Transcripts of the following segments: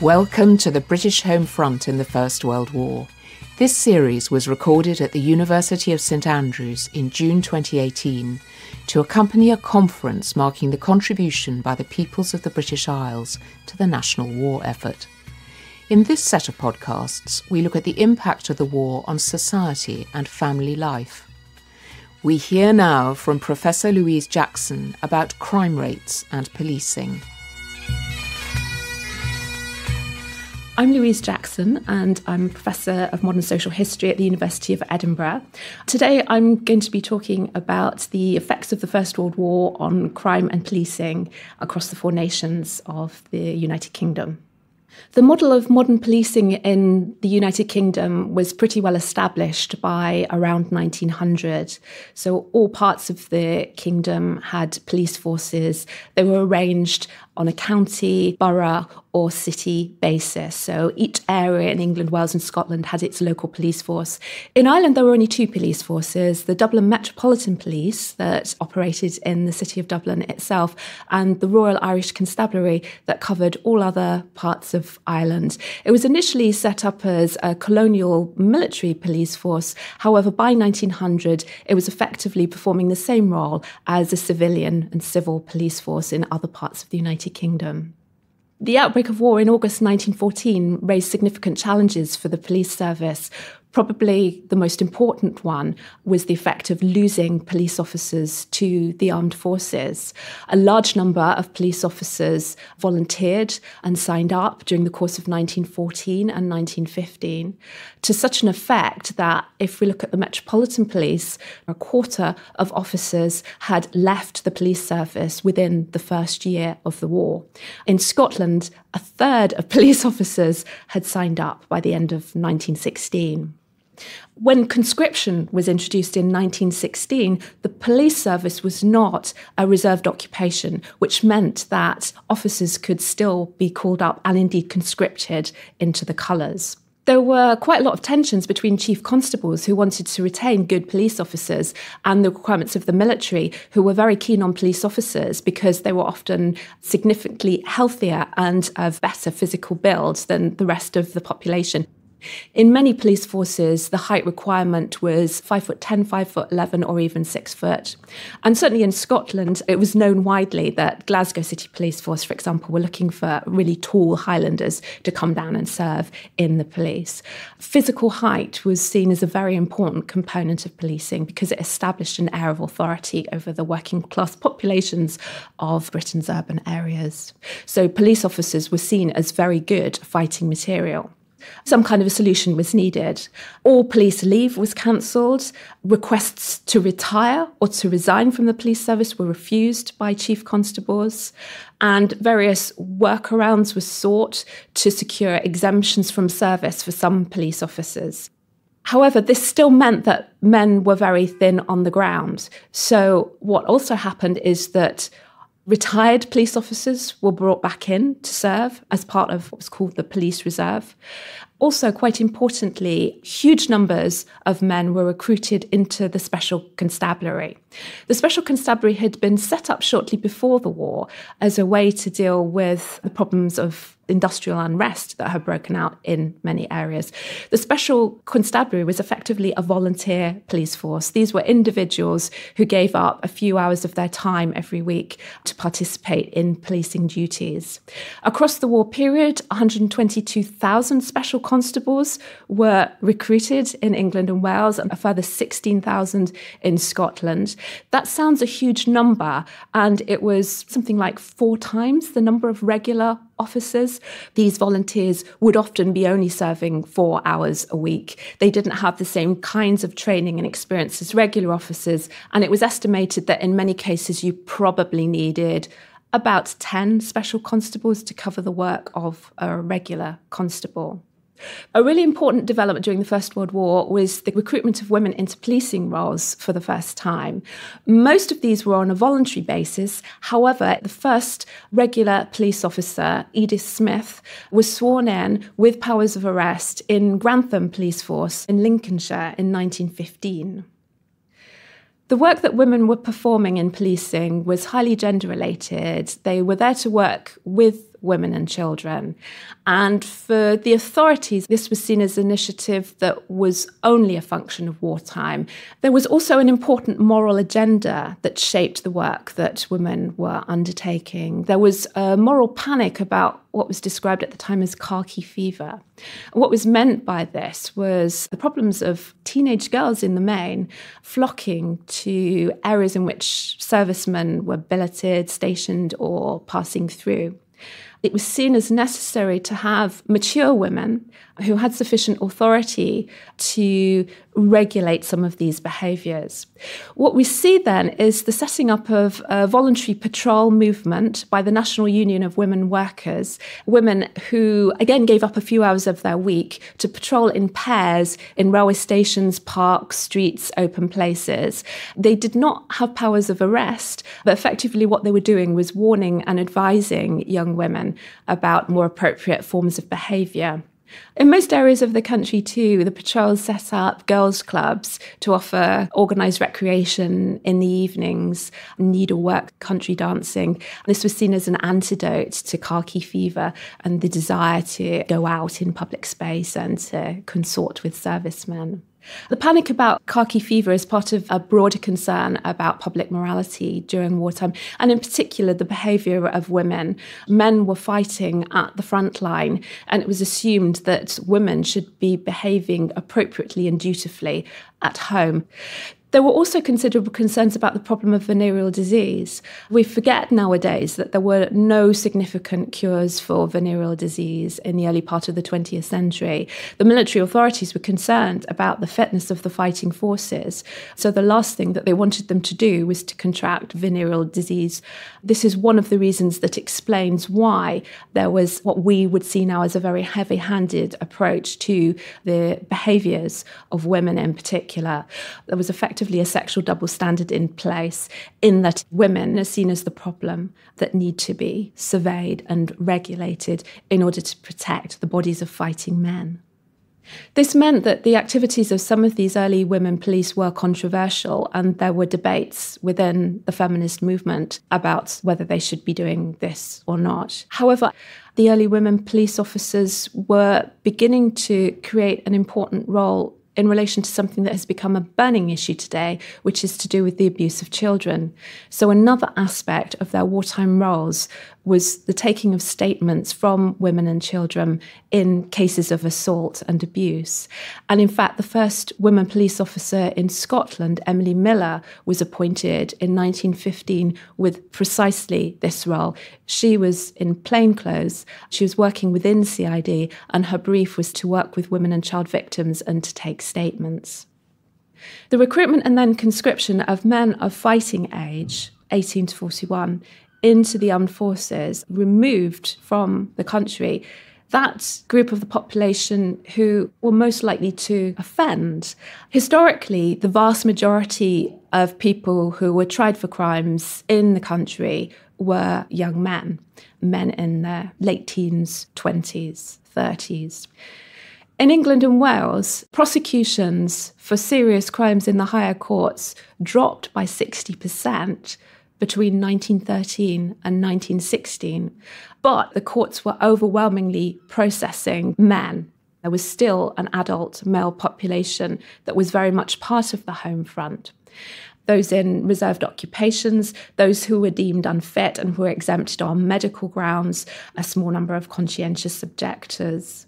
Welcome to the British Home Front in the First World War. This series was recorded at the University of St Andrews in June 2018 to accompany a conference marking the contribution by the peoples of the British Isles to the national war effort. In this set of podcasts, we look at the impact of the war on society and family life. We hear now from Professor Louise Jackson about crime rates and policing. I'm Louise Jackson, and I'm a Professor of Modern Social History at the University of Edinburgh. Today, I'm going to be talking about the effects of the First World War on crime and policing across the four nations of the United Kingdom. The model of modern policing in the United Kingdom was pretty well established by around 1900. So, all parts of the kingdom had police forces. They were arranged on a county, borough, or city basis. So each area in England, Wales, and Scotland had its local police force. In Ireland, there were only two police forces the Dublin Metropolitan Police, that operated in the city of Dublin itself, and the Royal Irish Constabulary, that covered all other parts of Ireland. It was initially set up as a colonial military police force. However, by 1900, it was effectively performing the same role as a civilian and civil police force in other parts of the United Kingdom. The outbreak of war in August 1914 raised significant challenges for the police service, Probably the most important one was the effect of losing police officers to the armed forces. A large number of police officers volunteered and signed up during the course of 1914 and 1915 to such an effect that if we look at the Metropolitan Police, a quarter of officers had left the police service within the first year of the war. In Scotland, a third of police officers had signed up by the end of 1916. When conscription was introduced in 1916, the police service was not a reserved occupation, which meant that officers could still be called up and indeed conscripted into the colours there were quite a lot of tensions between chief constables who wanted to retain good police officers and the requirements of the military, who were very keen on police officers because they were often significantly healthier and of better physical build than the rest of the population. In many police forces, the height requirement was 5 foot 10, 5 foot 11, or even 6 foot. And certainly in Scotland, it was known widely that Glasgow City Police Force, for example, were looking for really tall Highlanders to come down and serve in the police. Physical height was seen as a very important component of policing because it established an air of authority over the working class populations of Britain's urban areas. So police officers were seen as very good fighting material. Some kind of a solution was needed. All police leave was cancelled. Requests to retire or to resign from the police service were refused by chief constables. And various workarounds were sought to secure exemptions from service for some police officers. However, this still meant that men were very thin on the ground. So, what also happened is that Retired police officers were brought back in to serve as part of what was called the police reserve. Also, quite importantly, huge numbers of men were recruited into the Special Constabulary. The Special Constabulary had been set up shortly before the war as a way to deal with the problems of industrial unrest that had broken out in many areas. The Special Constabulary was effectively a volunteer police force. These were individuals who gave up a few hours of their time every week to participate in policing duties. Across the war period, 122,000 special constables were recruited in England and Wales, and a further 16,000 in Scotland. That sounds a huge number, and it was something like four times the number of regular officers. These volunteers would often be only serving four hours a week. They didn't have the same kinds of training and experience as regular officers, and it was estimated that in many cases you probably needed about 10 special constables to cover the work of a regular constable. A really important development during the First World War was the recruitment of women into policing roles for the first time. Most of these were on a voluntary basis. However, the first regular police officer, Edith Smith, was sworn in with powers of arrest in Grantham Police Force in Lincolnshire in 1915. The work that women were performing in policing was highly gender related. They were there to work with women and children. And for the authorities, this was seen as an initiative that was only a function of wartime. There was also an important moral agenda that shaped the work that women were undertaking. There was a moral panic about what was described at the time as khaki fever. What was meant by this was the problems of teenage girls in the main flocking to areas in which servicemen were billeted, stationed, or passing through it was seen as necessary to have mature women who had sufficient authority to regulate some of these behaviours. What we see then is the setting up of a voluntary patrol movement by the National Union of Women Workers, women who again gave up a few hours of their week to patrol in pairs in railway stations, parks, streets, open places. They did not have powers of arrest, but effectively what they were doing was warning and advising young women about more appropriate forms of behaviour. In most areas of the country, too, the patrols set up girls' clubs to offer organised recreation in the evenings, needlework, country dancing. This was seen as an antidote to khaki fever and the desire to go out in public space and to consort with servicemen. The panic about khaki fever is part of a broader concern about public morality during wartime, and in particular, the behaviour of women. Men were fighting at the front line, and it was assumed that women should be behaving appropriately and dutifully at home. There were also considerable concerns about the problem of venereal disease. We forget nowadays that there were no significant cures for venereal disease in the early part of the 20th century. The military authorities were concerned about the fitness of the fighting forces. So the last thing that they wanted them to do was to contract venereal disease. This is one of the reasons that explains why there was what we would see now as a very heavy handed approach to the behaviours of women in particular. There was effectively effectively a sexual double standard in place in that women are seen as the problem that need to be surveyed and regulated in order to protect the bodies of fighting men. This meant that the activities of some of these early women police were controversial, and there were debates within the feminist movement about whether they should be doing this or not. However, the early women police officers were beginning to create an important role in relation to something that has become a burning issue today, which is to do with the abuse of children. So, another aspect of their wartime roles was the taking of statements from women and children in cases of assault and abuse. And in fact, the first woman police officer in Scotland, Emily Miller, was appointed in 1915 with precisely this role. She was in plain clothes, she was working within CID, and her brief was to work with women and child victims and to take statements. The recruitment and then conscription of men of fighting age, 18 to 41, into the armed forces, removed from the country, that group of the population who were most likely to offend. Historically, the vast majority of people who were tried for crimes in the country were young men, men in their late teens, 20s, 30s. In England and Wales, prosecutions for serious crimes in the higher courts dropped by 60% between 1913 and 1916, but the courts were overwhelmingly processing men. There was still an adult male population that was very much part of the home front. Those in reserved occupations, those who were deemed unfit and who were exempted on medical grounds, a small number of conscientious objectors.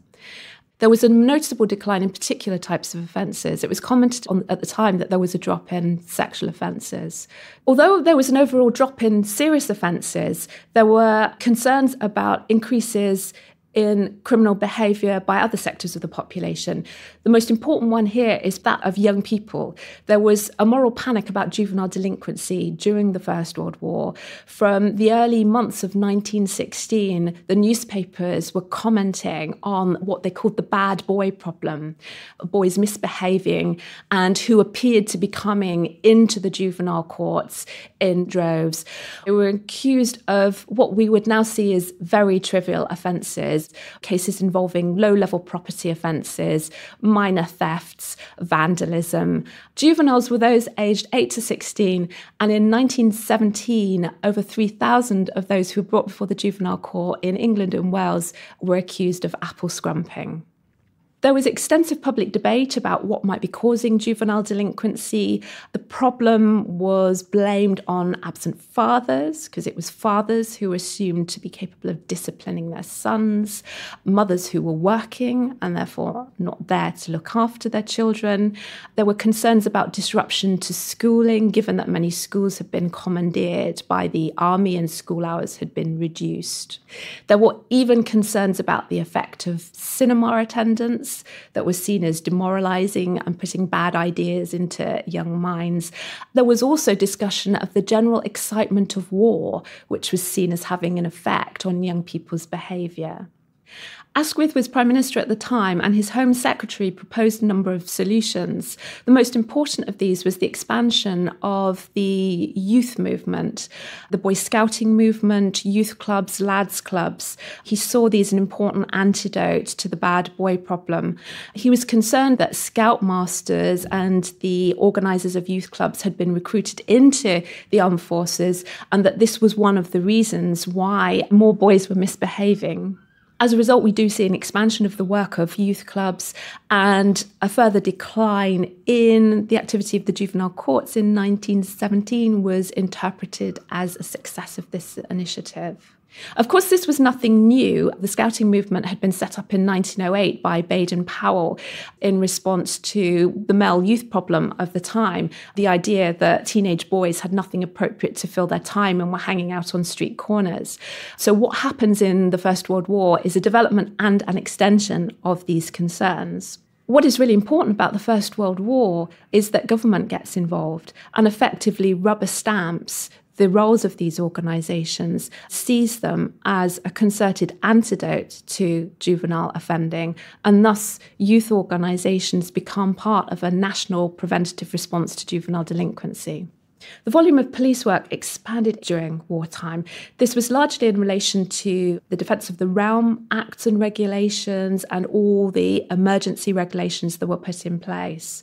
There was a noticeable decline in particular types of offences. It was commented on at the time that there was a drop in sexual offences. Although there was an overall drop in serious offences, there were concerns about increases in criminal behaviour by other sectors of the population. The most important one here is that of young people. There was a moral panic about juvenile delinquency during the First World War. From the early months of 1916, the newspapers were commenting on what they called the bad boy problem boys misbehaving and who appeared to be coming into the juvenile courts in droves. They were accused of what we would now see as very trivial offences cases involving low level property offences, minor thefts, vandalism. Juveniles were those aged 8 to 16, and in 1917, over 3,000 of those who were brought before the juvenile court in England and Wales were accused of apple scrumping. There was extensive public debate about what might be causing juvenile delinquency. The problem was blamed on absent fathers, because it was fathers who were assumed to be capable of disciplining their sons, mothers who were working and therefore not there to look after their children. There were concerns about disruption to schooling, given that many schools had been commandeered by the army and school hours had been reduced. There were even concerns about the effect of cinema attendance that was seen as demoralizing and putting bad ideas into young minds. There was also discussion of the general excitement of war, which was seen as having an effect on young people's behavior. Asquith was Prime Minister at the time, and his Home Secretary proposed a number of solutions. The most important of these was the expansion of the youth movement, the Boy Scouting movement, youth clubs, lads clubs. He saw these an important antidote to the bad boy problem. He was concerned that scoutmasters and the organisers of youth clubs had been recruited into the armed forces, and that this was one of the reasons why more boys were misbehaving. As a result, we do see an expansion of the work of youth clubs and a further decline in the activity of the juvenile courts in 1917 was interpreted as a success of this initiative. Of course, this was nothing new. The Scouting movement had been set up in 1908 by Baden Powell in response to the male youth problem of the time. The idea that teenage boys had nothing appropriate to fill their time and were hanging out on street corners. So, what happens in the First World War is a development and an extension of these concerns. What is really important about the First World War is that government gets involved and effectively rubber stamps the roles of these organisations, sees them as a concerted antidote to juvenile offending, and thus youth organisations become part of a national preventative response to juvenile delinquency. The volume of police work expanded during wartime. This was largely in relation to the Defence of the Realm Acts and regulations and all the emergency regulations that were put in place.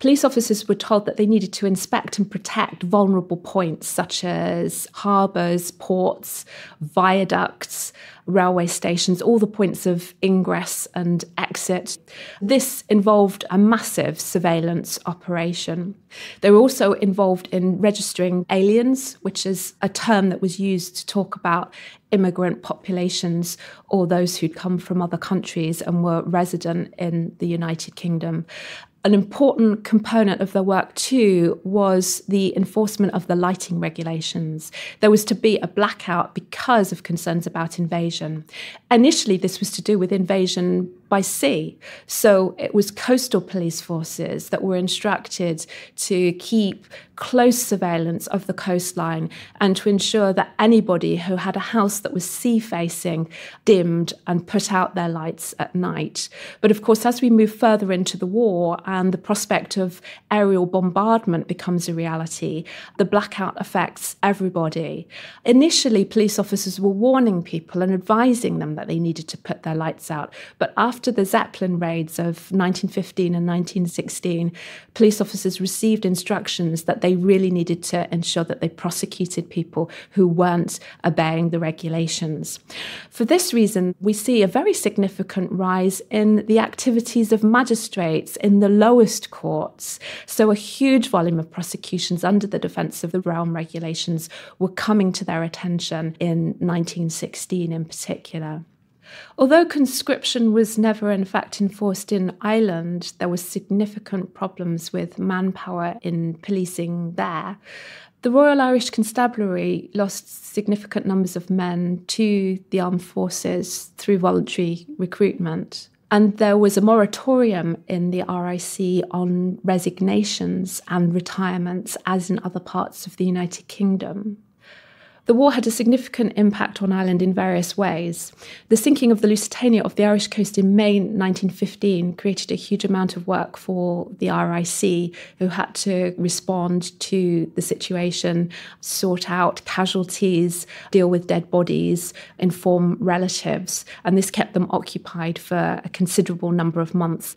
Police officers were told that they needed to inspect and protect vulnerable points such as harbours, ports, viaducts, railway stations, all the points of ingress and exit. This involved a massive surveillance operation. They were also involved in registering aliens, which is a term that was used to talk about immigrant populations or those who'd come from other countries and were resident in the United Kingdom an important component of their work too was the enforcement of the lighting regulations. There was to be a blackout because of concerns about invasion. Initially, this was to do with invasion by sea. So it was coastal police forces that were instructed to keep close surveillance of the coastline and to ensure that anybody who had a house that was sea facing dimmed and put out their lights at night. But of course, as we move further into the war and the prospect of aerial bombardment becomes a reality, the blackout affects everybody. Initially, police officers were warning people and advising them that they needed to put their lights out. But after the Zeppelin raids of 1915 and 1916, police officers received instructions that they really needed to ensure that they prosecuted people who weren't obeying the regulations. For this reason, we see a very significant rise in the activities of magistrates in the lowest courts. So, a huge volume of prosecutions under the Defence of the Realm regulations were coming to their attention in 1916 in particular. Although conscription was never, in fact, enforced in Ireland, there were significant problems with manpower in policing there. The Royal Irish Constabulary lost significant numbers of men to the armed forces through voluntary recruitment. And there was a moratorium in the RIC on resignations and retirements, as in other parts of the United Kingdom. The war had a significant impact on Ireland in various ways. The sinking of the Lusitania off the Irish coast in May 1915 created a huge amount of work for the RIC, who had to respond to the situation, sort out casualties, deal with dead bodies, inform relatives, and this kept them occupied for a considerable number of months.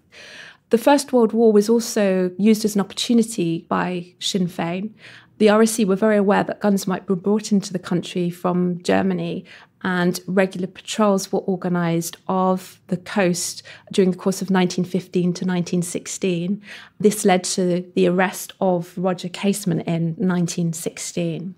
The First World War was also used as an opportunity by Sinn Féin the RIC were very aware that guns might be brought into the country from Germany, and regular patrols were organised of the coast during the course of 1915 to 1916. This led to the arrest of Roger Casement in 1916.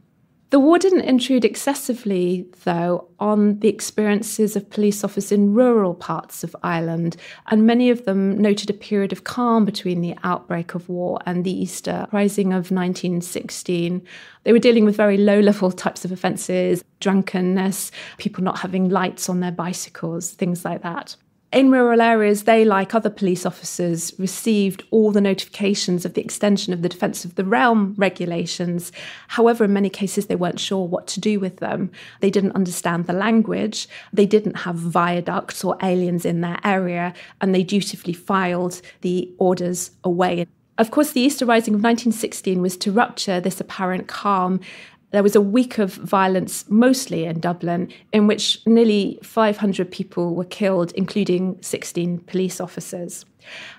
The war didn't intrude excessively, though, on the experiences of police officers in rural parts of Ireland, and many of them noted a period of calm between the outbreak of war and the Easter Rising of 1916. They were dealing with very low level types of offences, drunkenness, people not having lights on their bicycles, things like that. In rural areas, they, like other police officers, received all the notifications of the extension of the Defence of the Realm regulations. However, in many cases, they weren't sure what to do with them. They didn't understand the language, they didn't have viaducts or aliens in their area, and they dutifully filed the orders away. Of course, the Easter Rising of 1916 was to rupture this apparent calm there was a week of violence, mostly in Dublin, in which nearly 500 people were killed, including 16 police officers.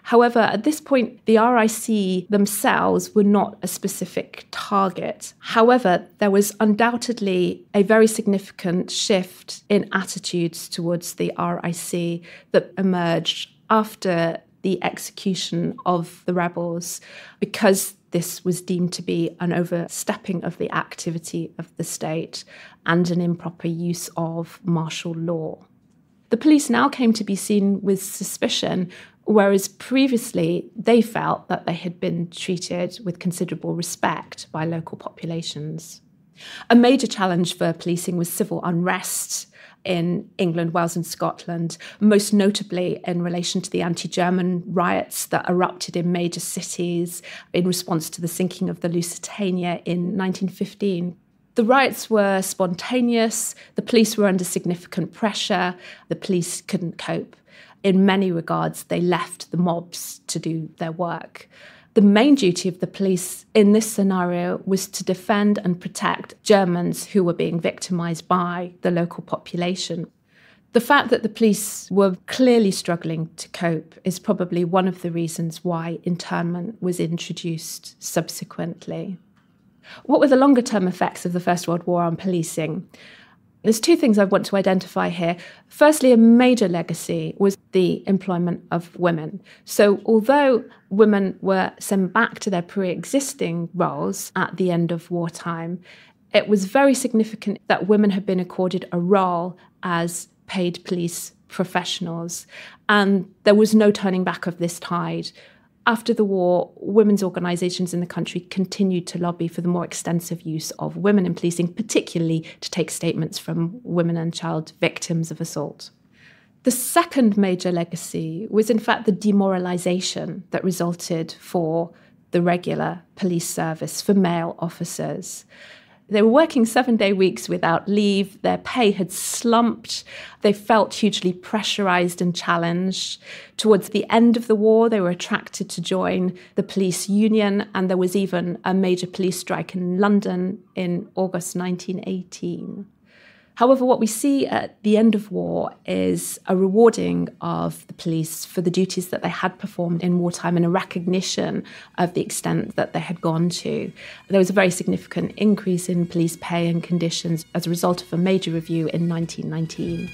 However, at this point, the RIC themselves were not a specific target. However, there was undoubtedly a very significant shift in attitudes towards the RIC that emerged after the execution of the rebels because this was deemed to be an overstepping of the activity of the state and an improper use of martial law. The police now came to be seen with suspicion, whereas previously they felt that they had been treated with considerable respect by local populations. A major challenge for policing was civil unrest in England, Wales, and Scotland, most notably in relation to the anti German riots that erupted in major cities in response to the sinking of the Lusitania in 1915. The riots were spontaneous, the police were under significant pressure, the police couldn't cope. In many regards, they left the mobs to do their work the main duty of the police in this scenario was to defend and protect Germans who were being victimized by the local population. The fact that the police were clearly struggling to cope is probably one of the reasons why internment was introduced subsequently. What were the longer term effects of the First World War on policing? There's two things I want to identify here. Firstly, a major legacy was the employment of women. So, although women were sent back to their pre existing roles at the end of wartime, it was very significant that women had been accorded a role as paid police professionals. And there was no turning back of this tide after the war, women's organisations in the country continued to lobby for the more extensive use of women in policing, particularly to take statements from women and child victims of assault. The second major legacy was, in fact, the demoralisation that resulted for the regular police service for male officers. They were working seven day weeks without leave. Their pay had slumped. They felt hugely pressurized and challenged. Towards the end of the war, they were attracted to join the police union, and there was even a major police strike in London in August 1918. However, what we see at the end of war is a rewarding of the police for the duties that they had performed in wartime and a recognition of the extent that they had gone to. There was a very significant increase in police pay and conditions as a result of a major review in 1919.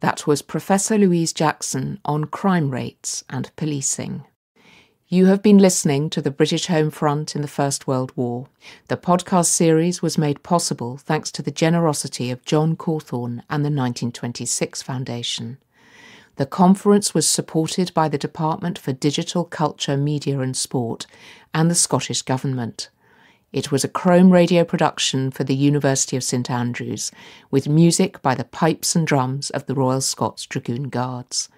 That was Professor Louise Jackson on crime rates and policing. You have been listening to the British Home Front in the First World War. The podcast series was made possible thanks to the generosity of John Cawthorn and the 1926 Foundation. The conference was supported by the Department for Digital Culture, Media and Sport and the Scottish Government. It was a ChromeRadio production for the University of St Andrews, with music by the pipes and drums of the Royal Scots Dragoon Guards.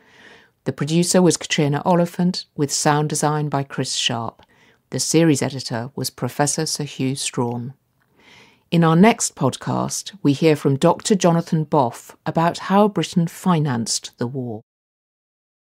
The producer was Catriona Oliphant, with sound design by Chris Sharp. The series editor was Professor Sir Hew Strachan. In our next podcast, we hear from Dr. Jonathan Boff about how Britain financed the war.